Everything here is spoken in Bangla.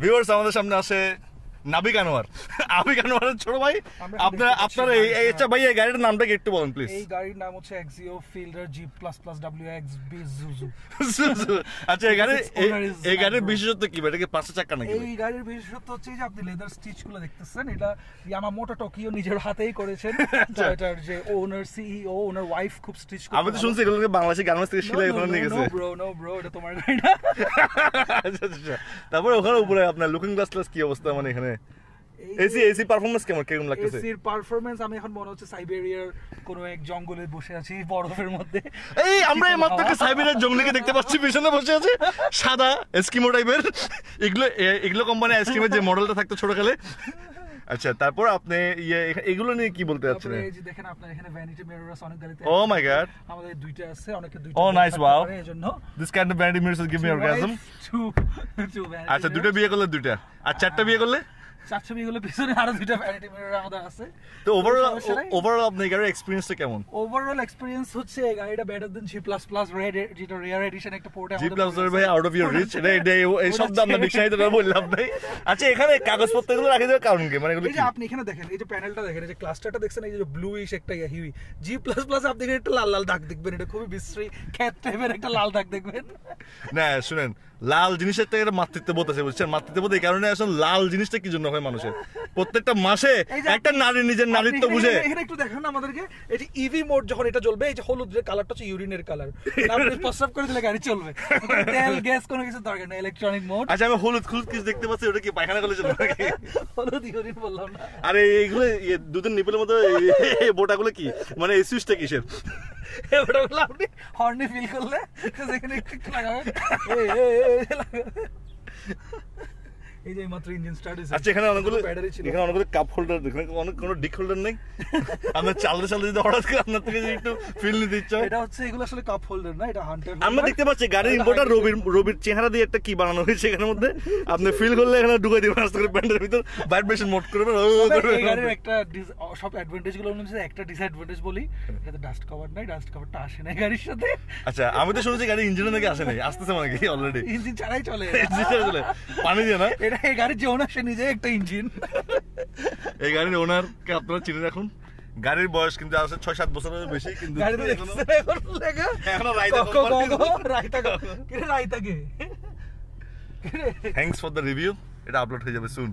ভিউয়ার্স আমাদের সামনে আসে নাবিক আনোয়ার। আবিক আনোয়ারের ছোট ভাই। আপনার আপনার এই আচ্ছা ভাই এই গাড়ির নামটা কি একটু বলেন প্লিজ এই গাড়ির নাম হচ্ছে Axio fielder G plus plus W X B জুজু আচ্ছা এই গাড়ি Its owner is এই গাড়ির বিশেষত্ব কি? এটা কি পাঁচটা চাকা নাকি এই গাড়ির বিশেষত্ব হচ্ছে যে আপনি লেদার স্টিচগুলো দেখতেছেন এটা ইয়ামামোটো টোকিও নিজের হাতেই করেছেন। তো এটার যে ওনার সিইও ওনার ওয়াইফ খুব স্টিচ করে আমি তো শুনছি এগুলোকে বাংলাদেশি গার্মেন্টস থেকে সেলাই ওখানে নিয়ে গেছে। ব্রো নো ব্রো এটা তোমার গাড়ি না। আচ্ছা, আচ্ছা। তারপরে ওখানে উপরে আপনার লুকিং গ্লাস ক্লাস কি অবস্থা? মানে এখানে এসি এসি পারফরম্যান্স কেমন? কেমন লাগতেছে? এসির পারফরম্যান্স আমি এখন মনে হচ্ছে সাইবেরিয়ার কোনো এক জঙ্গলে বসে আছি বরফের মধ্যে। এই আমরা এই মাত্র একটা সাইবেরিয়ার জঙ্গলিকে দেখতে পাচ্ছি পিছনে বসে আছে সাদা এস্কিমো টাইপের এগুলো এগুলো কোম্পানি আইসক্রিমের যে মডেলটা থাকতো ছোটকালে। আচ্ছা তারপর আপনি ইয়ে এগুলো নিয়ে কি বলতে চাচ্ছেন? এই যে দেখেন আপনার এখানে ভ্যানিটি মিররস অনেক গাড়িতে ও মাই গড আমাদের দুইটা আছে অনেকে দুইটা থাকতে wow. পারে, এজন্য। This kind of vanity mirrors give me orgasm আচ্ছা দুটো বিয়ে করলে দুইটা। আর চারটা বিয়ে করলে? চার ছবিগুলোর পিছনে আরও দুইটা ভ্যানিটি মিরর আমাদের আছে। তো ওভারঅল ওভারঅল আপনার গাড়ির এক্সপিরিয়েন্সটা কেমন? ওভারঅল এক্সপেরিয়েন্স হচ্ছে এই গাড়িটা better than G plus plus red যেটা রেয়ার এডিশন একটা পোর্টে জি প্লাস ভাই আউট অফ ইউর রিচ এটা এটা এই- শব্দ আমরা ডিকশনারিতে না বললাম নাই আচ্ছা এখানে রাখি দেওয়ার কারণ কি? মানে এগুলো এই যে আপনি এখানে দেখেন এই যে প্যানেলটা দেখেন এই যে ক্লাস্টারটা দেখছেন এই যে ব্লুইশ একটা হিউই জি প্লাস প্লাস আপনি এখানে একটা লাল লাল দাগ দেখবেন এটা খুবই বিশ্রী খ্যাত টাইপের একটা লাল দাগ দেখবেন। না শুনেন লাল জিনিসের থেকে মাতৃত্ব বোধ আছে বুঝছেন? মাতৃত্ব বোধ এই কারণে আসলে লাল জিনিসটা কি জন্য হয় মানুষের প্রত্যেকটা মাসে একটা নারী নিজের নারীত্ব বুঝে এখানে- একটু দেখেন আমাদেরকে এই যে ইভি মোড যখন এটা জ্বলবে এই যে হলুদ যে কালারটা হচ্ছে ইউরিনের কালার আপনি প্রস্রাব করে দিলে গাড়ি চলবে তেল গ্যাস কোনো কিছু দরকার নেই ইলেকট্রনিক মোড আচ্ছা আমি হলুদ হলুদ কিছু দেখতে পাচ্ছি ওটা কি পায়খানা করলে চলবে নাকি হলুদ ইউরিন বললাম না আরে এইগুলো ইয়ে, দুধের নিপেলের মতো বোটাগুলো কি মানে এই সুইচটা কিসের ওটাগুলো আপনি হর্নে ফিল করলে যেখানে একটু একটু লাগাবেন এই, যে মাত্র ইঞ্জিন স্টার্ট হয়েছে আচ্ছা এখানে অনেকগুলো এখানে অনেকগুলো কাপ হোল্ডার এখানে অনেক কোনো ডিক হোল্ডার নেই। আপনার চালতে চালতে যদি হঠাৎ করে আপনার থেকে যদি একটু ফিল নিতে ইচ্ছা এটা হচ্ছে এগুলো আসলে কাপ হোল্ডার না এটা হান্টার আমরা দেখতে পাচ্ছি গাড়ির ইম্পোর্টার রবির রবির চেহারা দিয়ে একটা কি বানানো হয়েছে এখানের মধ্যে। আপনি ফিল করলে এখানে ঢুকাই দিবেন আস্তে করে প্যান্টের ভিতর ভাইব্রেশন মোড করবে। এই গাড়ির একটা সব অ্যাডভান্টেজগুলো হচ্ছে একটা ডিসঅ্যাডভান্টেজ বলি এটাতে ডাস্ট কভার নাই ডাস্ট কভারটা আসে না গাড়ির সাথে। আচ্ছা আমি তো শুনেছি গাড়ি ইঞ্জিনে নাকি আসে নাই আসতেছে মানে কি অলরেডি ইঞ্জিন ছাড়াই চলে। পানি দিয়ে না? এটা এই গাড়ির যে ওনার সে নিজে একটা ইঞ্জিন এই গাড়ির ওনারকে আপনারা চিনে রাখুন গাড়ির বয়স কিন্তু আছে ছয় সাত বছরের বেশি কিন্তু থ্যাঙ্কস ফর দ্য রিভিউ এটা আপলোড হয়ে যাবে সুন